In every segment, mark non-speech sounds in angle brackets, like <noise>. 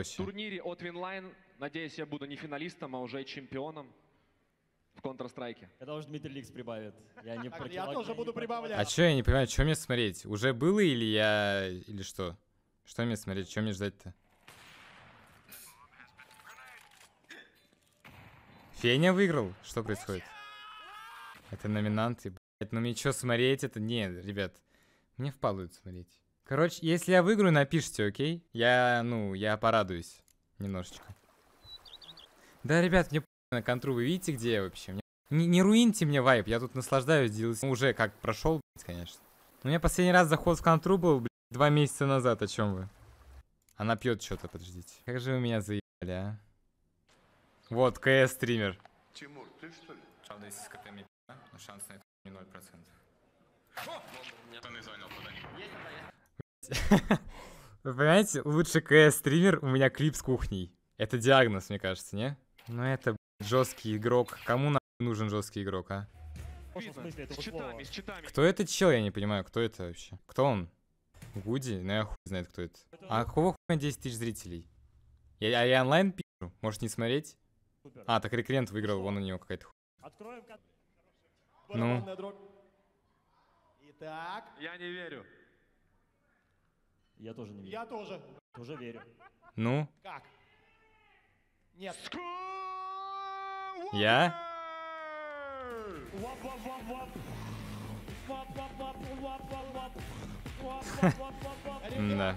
вообще. турнире от Winline, надеюсь, я буду не финалистом, а уже чемпионом в Counter-Strike. Это уже Дмитрий Ликс прибавит. Я не я тоже не буду прибавлять. А чё я не понимаю, что мне смотреть? Уже было или я... Или что? Что мне смотреть? Что мне ждать-то? Феня выиграл? Что происходит? Это номинанты, блядь. Ну мне что смотреть это? Нет, ребят. Мне впалует смотреть. Короче, если я выиграю, напишите, окей? Я, ну, я порадуюсь немножечко. Да, ребят, мне на контру, вы видите, где я вообще? Мне- Не, не руините мне вайп, я тут наслаждаюсь, DLC. Ну, уже как прошел, блядь, конечно. У меня последний раз заход в контру был, блядь, два месяца назад, о чем вы? Она пьет что-то, подождите. Как же вы меня заебали, а? Вот, КС стример. Тимур, ты что ли? Правда, если с котами но шанс на это не 0%. <laughs> Вы понимаете, лучше КС стример, у меня клип с кухней. Это диагноз, мне кажется, не? Ну это жесткий игрок. Кому нахуй нужен жесткий игрок, а? В прошлом смысле С этого слова. читами, с читами. Кто это чел, я не понимаю, кто это вообще? Кто он? Гуди? Ну я хуй знает, кто это. А какого хуя 10 тысяч зрителей? Я, а я онлайн пишу, может не смотреть? Супер. А, так рекрент выиграл, вон у него какая-то хуй. Откроем кон- Ну. Итак, Я не верю. Я тоже не верю. я тоже. Тоже верю. Ну, Как? Нет. я? Да.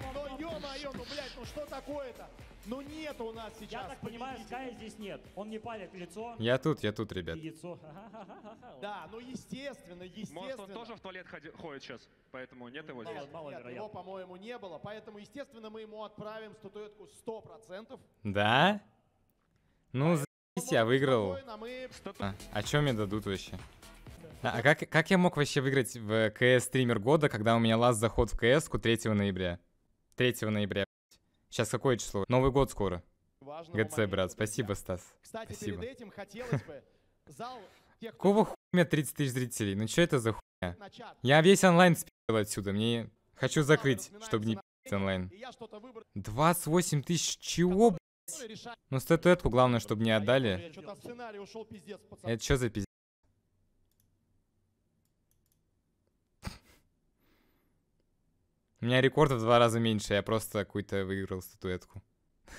Ну ё-моё, ну блядь, ну что такое-то? Ну нет у нас сейчас. Я так понимаю. Ская здесь нет. Он не палит лицо. Я тут, я тут, ребят. И яйцо. <laughs> Да, ну естественно, естественно. Может, он тоже в туалет ходи- ходит сейчас, поэтому нет его здесь. Нет, Мало- нет, его, по-моему, не было. Поэтому, естественно, мы ему отправим статуэтку 100%. Да? Ну, заебись, я выиграл. Спокойно, мы... А, а что мне дадут вообще? А, а как, как я мог вообще выиграть в КС стример года, когда у меня ласт заход в КС 3 ноября? 3 ноября. Сейчас какое число? Новый год скоро. важного ГЦ, момента, брат. Спасибо, Стас. Кстати, Спасибо. перед этим хотелось бы зал Какого хуя у меня 30 тысяч зрителей? Ну что это за хуйня? Я весь онлайн спил отсюда. Мне хочу закрыть, чтобы не на пи***ць онлайн. И я что-то выбрал, 28 тысяч чего, решает. Ну статуэтку главное, чтобы не отдали. Это что за пиздец? У меня рекорд в два раза меньше, я просто какую-то выиграл статуэтку. <laughs>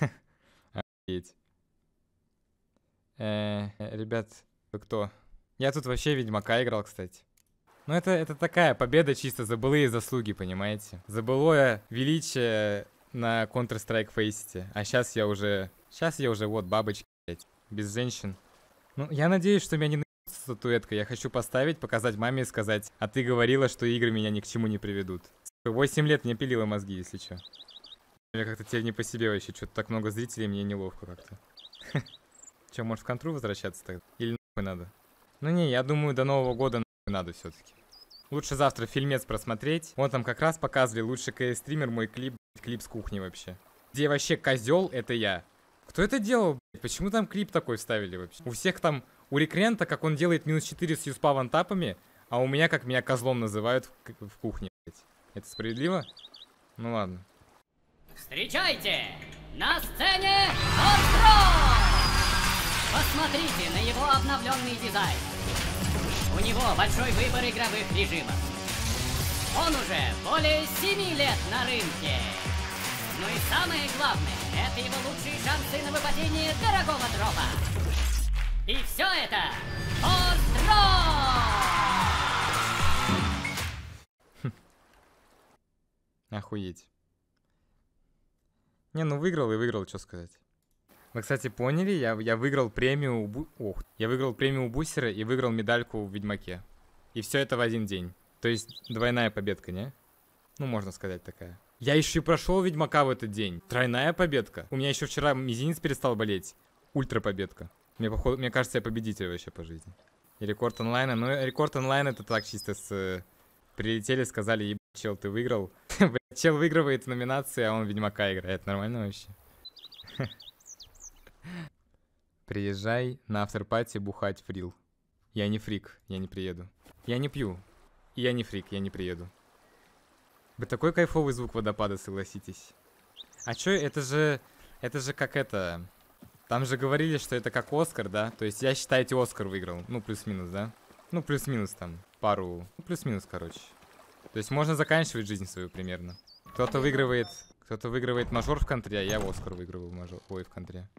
Офигеть. Э, Ребят, вы кто? Я тут вообще Ведьмака играл, кстати. Ну это, это такая победа чисто за былые заслуги, понимаете? За былое величие на Counter-Strike Faceit. А сейчас я уже... Сейчас я уже вот бабочка, блядь, без женщин. Ну, я надеюсь, что меня не статуэтка. Я хочу поставить, показать маме и сказать, а ты говорила, что игры меня ни к чему не приведут. 8 лет мне пилила мозги, если что. Я как-то теперь не по себе вообще. Что-то так много зрителей, мне неловко как-то. <laughs> Че, может в контру возвращаться тогда? Или нахуй надо? Ну не, я думаю, до Нового года нахуй надо все-таки. Лучше завтра фильмец просмотреть. Вон там как раз показывали лучший КС-стример, мой клип, клип с кухни вообще. Где вообще козел, это я. Кто это делал, блядь? Почему там клип такой вставили вообще? У всех там, у Рекрента, как он делает минус 4 с юспа тапами, а у меня, как меня козлом называют в, в кухне. Это справедливо? Ну ладно. Встречайте! На сцене Астро! Посмотрите на его обновленный дизайн. У него большой выбор игровых режимов. Он уже более 7 лет на рынке. Ну и самое главное, это его лучшие шансы на выпадение дорогого дропа. И все это Остро! Охуеть. Не, ну выиграл и выиграл, что сказать. Вы, кстати, поняли? Я, я выиграл премию у Бу- Ох, я выиграл премию у Бусера и выиграл медальку в Ведьмаке. И все это в один день. То есть двойная победка, не? Ну, можно сказать такая. Я еще и прошел Ведьмака в этот день. Тройная победка. У меня еще вчера мизинец перестал болеть. Ультра победка. Мне, походу, мне кажется, я победитель вообще по жизни. И рекорд онлайна. Ну, рекорд онлайна это так чисто с... э, Прилетели, сказали, ебать, чел, ты выиграл. <laughs> Чел выигрывает номинации, а он Ведьмака играет. Нормально вообще? <laughs> Приезжай на авторпати бухать фрил. Я не фрик, я не приеду. Я не пью. Я не фрик, я не приеду. Вы такой кайфовый звук водопада, согласитесь. А чё, это же... Это же как это... Там же говорили, что это как Оскар, да? То есть я, считаете, Оскар выиграл. Ну, плюс-минус, да? Ну, плюс-минус там. Пару... Ну, плюс-минус, короче. То есть можно заканчивать жизнь свою примерно. Кто-то выигрывает... Кто-то выигрывает мажор в контре, а я Оскар выигрываю мажор. Ой, в контре.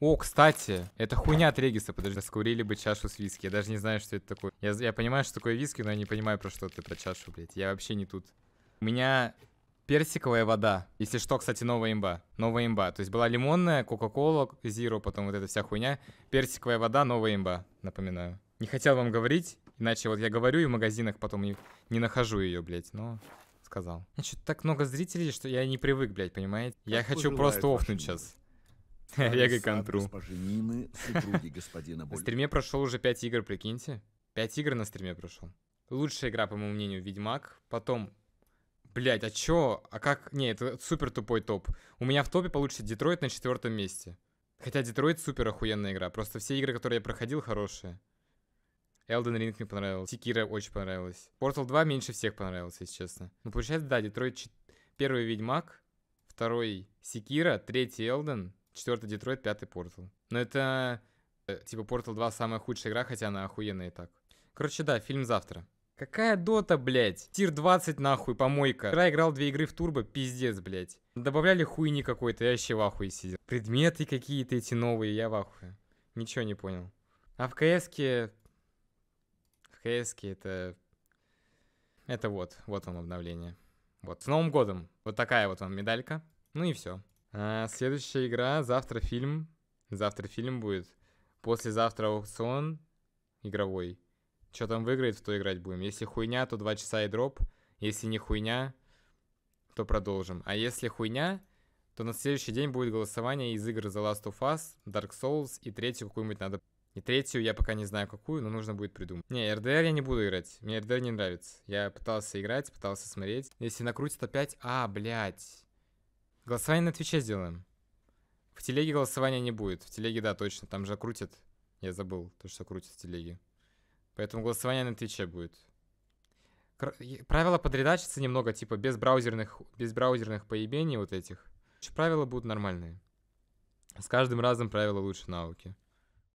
О, кстати, это хуйня от Региса, подожди, скурили бы чашу с виски. Я даже не знаю, что это такое. Я, я понимаю, что такое виски, но я не понимаю, про что ты про чашу, блядь. Я вообще не тут. У меня персиковая вода. Если что, кстати, новая имба. Новая имба. То есть была лимонная, кока-кола, зиро, потом вот эта вся хуйня. Персиковая вода, новая имба, напоминаю. Не хотел вам говорить, иначе вот я говорю и в магазинах потом не, не нахожу ее, блядь, но сказал. Что-то так много зрителей, что я не привык, блядь, понимаете? Я Как хочу пожелает просто офнуть сейчас. <laughs> Я Сад контру. На стриме прошел уже 5 игр, прикиньте. 5 игр на стриме прошел. Лучшая игра, по моему мнению, Ведьмак. Потом... Блять, а чё? А как? Не, это супер тупой топ. У меня в топе получится Детройт на четвертом месте. Хотя Детройт супер охуенная игра. Просто все игры, которые я проходил, хорошие. Elden Ring мне понравилось. Секира очень понравилась. Portal 2 меньше всех понравился, если честно. Ну, получается, да, Детройт... чет- Первый Ведьмак, второй Секира, третий Elden, четвертый Детройт, пятый Portal. Но это... э, Типа Portal 2 самая худшая игра, хотя она охуенная и так. Короче, да, фильм завтра. Какая дота, блядь? Тир 20 нахуй, помойка. Вчера играл две игры в турбо, пиздец, блядь. Добавляли хуйни какой-то, я вообще в ахуе сидел. Предметы какие-то эти новые, я в ахуе. Ничего не понял. А в КСке... КСке это... Это вот, вот вам обновление. Вот, с Новым годом. Вот такая вот вам медалька. Ну и все. следующая игра, завтра фильм. Завтра фильм будет. Послезавтра аукцион игровой. Что там выиграет, в то играть будем. Если хуйня, то 2 часа и дроп. Если не хуйня, то продолжим. А если хуйня, то на следующий день будет голосование из игр The Last of Us, Dark Souls и третью какую-нибудь надо. И третью я пока не знаю какую, но нужно будет придумать. Не, RDR я не буду играть. Мне RDR не нравится. Я пытался играть, пытался смотреть. Если накрутит опять... А, блядь. Голосование на Твиче сделаем. В телеге голосования не будет. В телеге, да, точно. Там же крутят. Я забыл то, что крутят в телеге. Поэтому голосование на Твиче будет. Кр- Правила подредачатся немного, типа, без браузерных, без браузерных поебений вот этих. Правила будут нормальные. С каждым разом правила лучше науки.